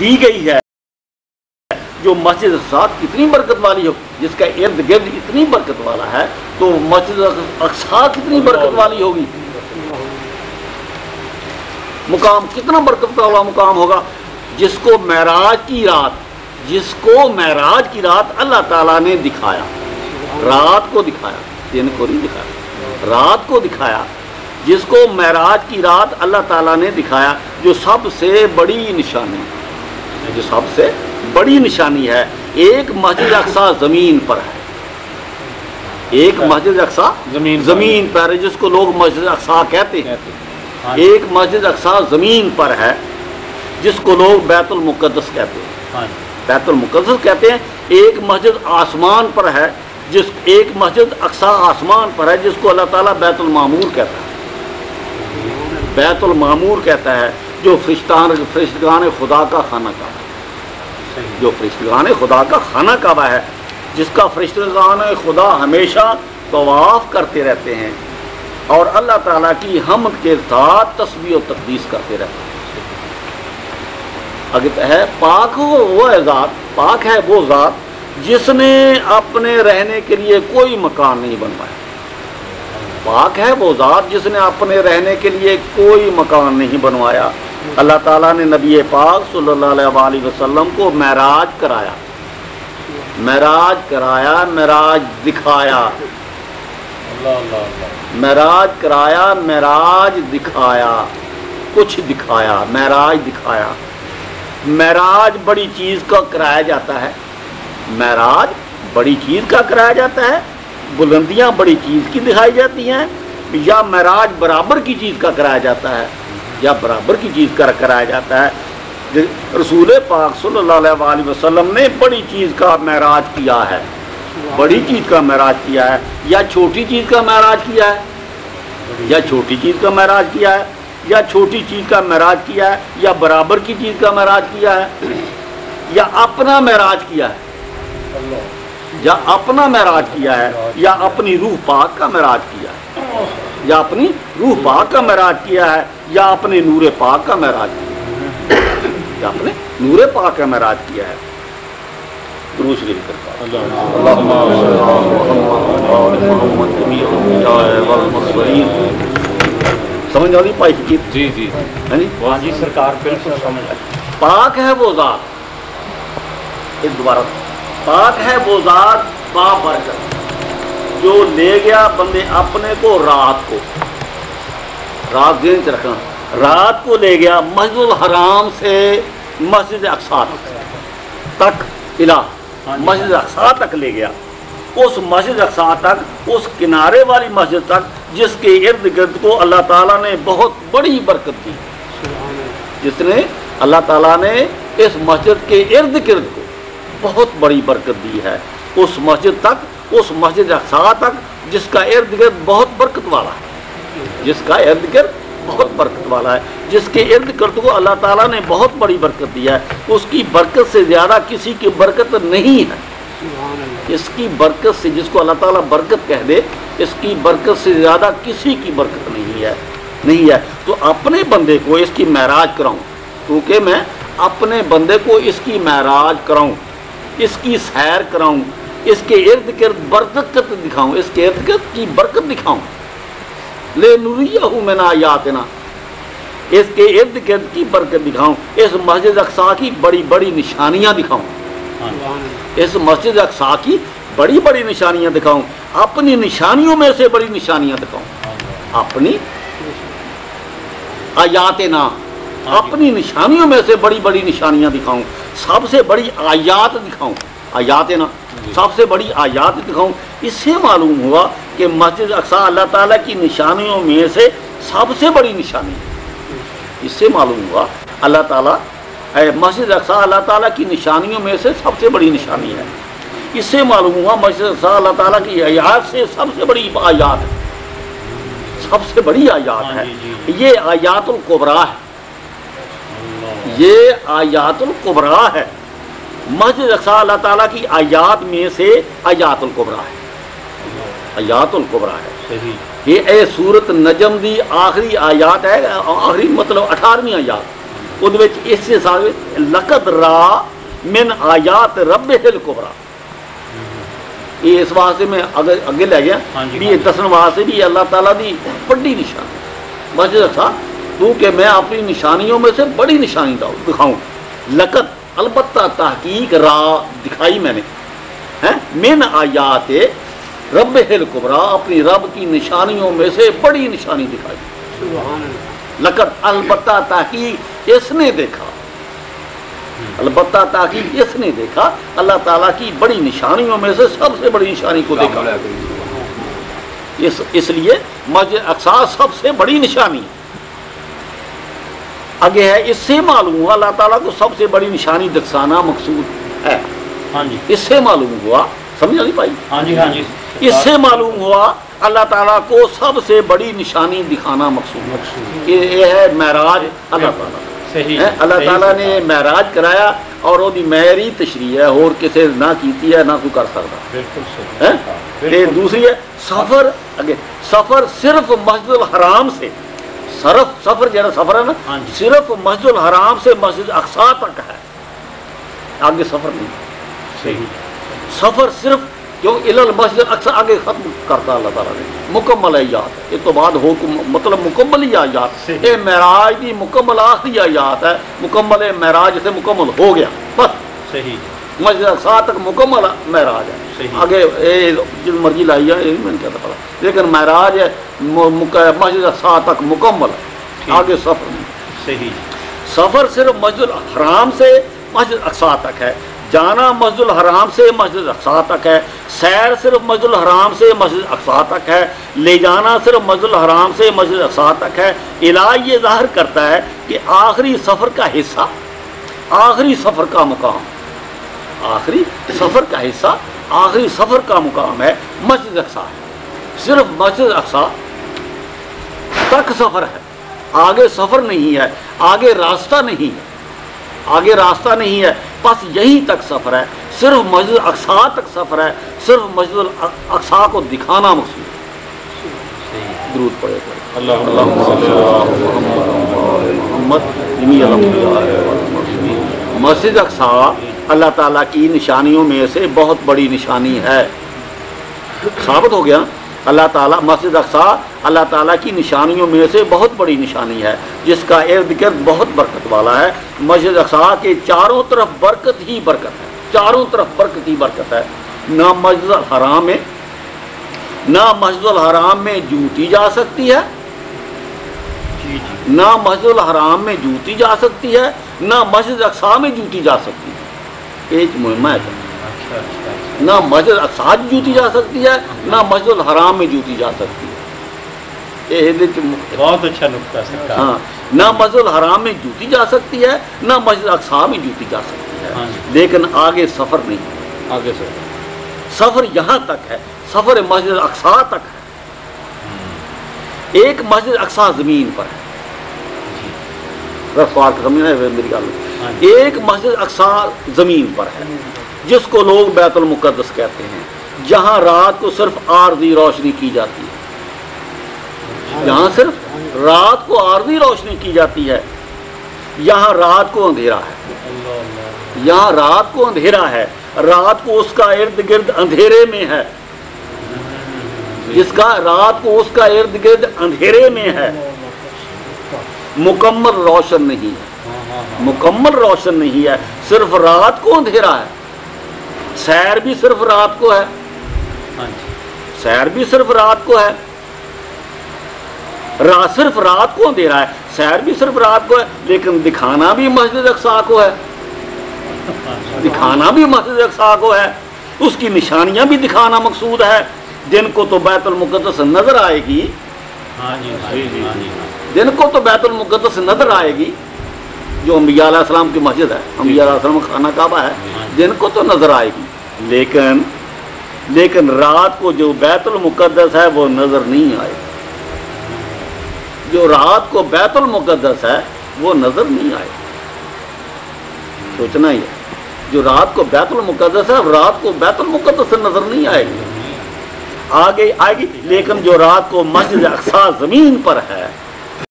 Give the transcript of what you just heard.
دی گئی ہے جو مسجد ساتھ کتنی برکت والی ہو، جس کا ارد گرد اتنی برکت والا ہے، تو مسجد اقصا کتنی برکت والی ہوگی؟ مقام کتنا برکت والا مقام ہوگا؟ جس کو معراج کی رات، جس کو معراج کی رات اللہ تعالیٰ نے دکھایا۔ رات کو دکھایا دن کو نہیں دکھایا۔ رات کو دکھایا، جس کو معراج کی رات اللہ تعالیٰ نے دکھایا، جو سب سے بڑی نشانی جو سب سے بڑی نشانی ہے۔ ایک مسجد اقسا زمین پر ہے۔ ایک مسجد اقسا زمین پر۔ زمین پر ہے جس کو لوگ مسجد اقسا کہتے ہیں۔ ہاں ایک مسجد اقسا زمین پر ہے جس کو لوگ بیت المقدس کہتے ہیں۔ ہاں بیت المقدس کہتے ہیں۔ ایک مسجد آسمان پر ہے جس ایک مسجد اقسا آسمان پر ہے جس کو اللہ تعالیٰ بیت المامور کہتا ہے۔ بیت المامور کہتا ہے جو فرشتان فرشتگان خدا کا خانہ صحیح جو فرشتگان خدا کا خانہ کعبہ ہے، جس کا فرشتگان خدا ہمیشہ طواف کرتے رہتے ہیں۔ اور اللہ تعالیٰ کی حمد کے ساتھ تسبیح و تقدیس کرتے رہتے ہیں۔ اگر ہے پاک ہو، وہ ہے ذات، پاک ہے وہ ذات جس نے اپنے رہنے کے لیے کوئی مکان نہیں بنوایا۔ پاک ہے وہ ذات جس نے اپنے رہنے کے لیے کوئی مکان نہیں بنوایا۔ اللہ تعالیٰ نے نبی پاک صلی اللہ علیہ وآلہ وسلم کو معراج کرایا۔ معراج کرایا معراج دکھایا۔ معراج کرایا معراج دکھایا۔ کچھ دکھایا معراج دکھایا۔ معراج بڑی چیز کا کرایا جاتا ہے۔ معراج بڑی چیز کا کرایا جاتا ہے۔ بلندیاں بڑی چیز کی دکھائی جاتی ہیں۔ یا معراج برابر کی چیز کا کرایا جاتا ہے۔ یا برابر کی چیز کا کرایا جاتا ہے۔ رسول پاک صلی اللہ علیہ وآلہ وسلم نے بڑی چیز کا معراج کیا ہے۔ بڑی چیز کا معراج کیا ہے یا چھوٹی چیز کا معراج کیا ہے؟ یا چھوٹی چیز کا معراج کیا ہے؟ یا چھوٹی چیز کا معراج کیا ہے؟ یا برابر کی چیز کا معراج کیا ہے؟ یا اپنا معراج کیا ہے؟ یا اپنا معراج کیا ہے؟ یا اپنی روح پاک کا معراج کیا ہے؟ یا اپنی روح پاک کا معراج کیا ہے یا اپنے نور پاک کا معراج کیا ہے؟ یا اپنے نور پاک کا معراج کیا ہے۔ سمجھ رہی پائی کی جی جی۔ ہے جی؟ ہاں جی سرکار بالکل سمجھ پاک ہے وہ ذات۔ ایک دوبارہ۔ پاک ہے وہ ذات با برکت۔ جو لے گیا بندے اپنے کو رات کو۔ رات دن سے رکھنا۔ رات کو لے گیا مسجد الحرام سے مسجد اقصا تک۔ الہ۔ مسجد اقصا تک لے گیا۔ اس مسجد اقصا تک، اس کنارے والی مسجد تک، جس کے ارد گرد کو اللہ تعالیٰ نے بہت بڑی برکت دی۔ جس نے اللہ تعالیٰ نے اس مسجد کے ارد گرد کو بہت بڑی برکت دی ہے۔ اس مسجد تک اس مسجد اقصا تک جس کا ارد گرد بہت برکت والا ہے۔ جس کا ارد گرد بہت برکت والا ہے۔ جس کے ارد گرد کو اللہ تعالیٰ نے بہت بڑی برکت دیا ہے۔ اس کی برکت سے زیادہ کسی کی برکت نہیں ہے۔ اس کی برکت سے جس کو اللہ تعالیٰ برکت کہہ دے، اس کی برکت سے زیادہ کسی کی برکت نہیں ہے۔ نہیں ہے۔ تو اپنے بندے کو اس کی معراج کراؤں۔ کیونکہ میں اپنے بندے کو اس کی معراج کراؤں۔ اس کی سیر کراؤں۔ اس کے ارد گرد برکت دکھاؤں اس کے ارد گرد کی برکت دکھاؤں۔ لے نوریہ ہوں میں نہ یاتنا اس کے ارد گرد کی برکت دکھاؤں۔ اس مسجد اقصا کی بڑی بڑی نشانیاں دکھاؤں۔ ہاں اس مسجد اقصا کی بڑی بڑی نشانیاں دکھاؤں۔ اپنی نشانیوں میں سے بڑی نشانیاں دکھاؤں۔ اپنی آیات نا جی۔ اپنی نشانیوں میں سے بڑی بڑی نشانیاں دکھاؤں۔ سب سے بڑی آیات دکھاؤں۔ آیات نا۔ سب سے بڑی آیات دکھاؤں اس سے معلوم ہوا کہ مسجد اقصا اللہ تعالیٰ کی نشانیوں میں سے سب سے بڑی نشانی ہے۔ اس سے معلوم ہوا اللہ تعالیٰ مسجد اقصا اللہ تعالیٰ کی نشانیوں میں سے سب سے بڑی نشانی ہے۔ اس سے معلوم ہوا مسجد اقصا اللہ تعالیٰ کی آیات سے سب سے بڑی آیات ہے۔ سب سے بڑی آیات ہاں ہے جی، جی۔ یہ آیات القبرا ہے۔ یہ آیات القبرا ہے۔ مسجد اقسا اللہ تعالیٰ کی آیات میں سے آیات القبرا ہے۔ آیات القبرا ہے۔ یہ اے سورت نجم دی آخری آیات ہے آخری مطلب اٹھارہویں آیات۔ وہ اس ثابت لقد را من آیات رب القبرا یہ اس واسطے میں اگے لے گیا ہاں جی، بھی یہ دسن واسطے بھی اللہ تعالیٰ دی بڑی نشان مسجد اقسا تو کہ میں اپنی نشانیوں میں سے بڑی نشانی دکھاؤں۔ لقد البتہ تحقیق را دکھائی میں نے۔ مین آیات رب القبرا اپنی رب کی نشانیوں میں سے بڑی نشانی دکھائی۔ لکت البتہ تحقیق اس نے دیکھا۔ البتہ تحقیق اس نے دیکھا۔ اللہ تعالیٰ کی بڑی نشانیوں میں سے سب سے بڑی نشانی کو دیکھا۔ اس, اس لیے مسجد اقسا سب سے بڑی نشانی۔ ہے آگے ہے اس سے معلوم ہوا اللہ تعالیٰ کو سب سے بڑی نشانی دکسانا مقصود ہے۔ ہاں جی۔ اس سے معلوم ہوا سمجھا نہیں پائی ہاں جی ہاں جی۔ اس سے معلوم ہوا اللہ تعالیٰ کو سب سے بڑی نشانی دکھانا مقصود یہ ہے معراج۔ اللہ تعالیٰ صحیح اللہ تعالیٰ نے معراج کرایا اور وہ میری تشریح ہے۔ اور کسی نہ کیتی ہے نہ کوئی کر سکتا۔ دوسری ہے سفر۔ اگے سفر صرف مسجد الحرام سے صرف سفر جڑا سفر ہے نا ہاں جی۔ صرف مسجد الحرام سے مسجد اقسا تک ہے۔ آگے سفر نہیں۔ صحیح۔ سفر صرف جو المسجد اقسا آگے ختم کرتا اللہ تعالیٰ نے۔ مکمل ہے آیات یہ تو بعد حکم مطلب مکمل ہی آیات یہ معراج دی مکمل آخری آیات ہے۔ مکمل معراج سے مکمل ہو گیا۔ بس۔ صحیح۔ مسجد سات تک مکمل معراج ہے۔ آگے جن مرضی لائی جائے یہ میں نے کہتا پڑا۔ لیکن معراج ہے مسجد سات تک مکمل۔ ہے آگے سفر۔ صحیح۔ سفر صرف مسجد الحرام سے مسجد اقسا تک ہے۔ جانا مسجد الحرام سے مسجد اقسا تک ہے۔ سیر صرف مسجد الحرام سے مسجد اقسا تک ہے۔ لے جانا صرف مسجد الحرام سے مسجد اقسا تک ہے۔ علاج یہ ظاہر کرتا ہے کہ آخری سفر کا حصہ آخری سفر کا مقام۔ آخری سفر کا حصہ آخری سفر کا مقام ہے مسجد اقسا ہے صرف مسجد اقسا تک سفر ہے آگے سفر نہیں ہے آگے راستہ نہیں ہے آگے راستہ نہیں ہے بس یہی تک سفر ہے صرف مسجد اقسا تک سفر ہے صرف مسجد اقسا کو دکھانا مقصود ہے درود پڑے پڑے اللہ مسجد اقسا اللہ تعالیٰ کی نشانیوں میں سے بہت بڑی نشانی ہے۔ ثابت ہو گیا۔ اللہ تعالیٰ مسجد اقسا اللہ تعالیٰ کی نشانیوں میں سے بہت بڑی نشانی ہے، جس کا ارد گرد بہت برکت والا ہے۔ مسجد اقسا کے چاروں طرف برکت ہی برکت ہے۔ چاروں طرف برکت ہی برکت ہے۔ نہ مسجد الحرام میں، نہ مسجد الحرام میں جوتی جا سکتی ہے۔ نہ مسجد الحرام میں جوتی جا سکتی ہے، نہ مسجد اقسا میں جوتی جا سکتی ہے۔ ایک مہم ہے۔ اچھا، اچھا، اچھا۔ نہ مسجد اساد جوتی جا سکتی ہے نہ مسجد الحرام میں جوتی جا سکتی ہے۔ بہت اچھا نقطہ ہاں نہ مسجد الحرام میں جوتی جا سکتی ہے نہ مسجد اقسا میں جوتی جا سکتی ہے۔ ہاں جی۔ لیکن آگے سفر نہیں۔ آگے سفر۔ یہاں تک ہے سفر مسجد اقسا تک ہے۔ ہاں۔ ایک مسجد اقسا زمین پر ہے۔ جی۔ ہے میری گل۔ ایک مسجد اقسا زمین پر ہے، جس کو لوگ بیت المقدس کہتے ہیں، جہاں رات کو صرف عارضی روشنی کی جاتی ہے۔ یہاں صرف رات کو عارضی روشنی کی جاتی ہے۔ یہاں رات کو اندھیرا ہے۔ یہاں رات کو اندھیرا ہے۔ رات کو اس کا ارد گرد اندھیرے میں ہے۔ جس کا رات کو اس کا ارد گرد اندھیرے میں ہے۔ مکمل روشن نہیں ہے۔ مکمل روشن نہیں ہے صرف رات کو اندھیرا ہے۔ سیر بھی صرف رات کو ہے۔ ہاں جی۔ سیر بھی صرف رات کو ہے۔ را صرف رات کو اندھیرا ہے۔ سیر بھی صرف رات کو ہے لیکن دکھانا بھی مسجد اقسا کو ہے۔ دکھانا بھی مسجد اقسا کو ہے۔ اس کی نشانیاں بھی دکھانا مقصود ہے۔ جن کو تو بیت المقدس نظر آئے گی۔ ہاں جی، ہاں جی، جن کو تو بیت المقدس نظر آئے گی۔ جو امبیا علیہ السلام کی مسجد ہے امبیا علیہ السلام خانہ کعبہ ہے، جن کو تو نظر آئے گی۔ لیکن لیکن رات کو جو بیت المقدس ہے، وہ نظر نہیں آئے جو رات کو بیت المقدس ہے، وہ نظر نہیں آئے سوچنا ہی ہے، جو رات کو بیت المقدس ہے رات کو بیت المقدس سے نظر نہیں آئے گی۔ آگے آئے گی، لیکن جو رات کو مسجد اقسا زمین پر ہے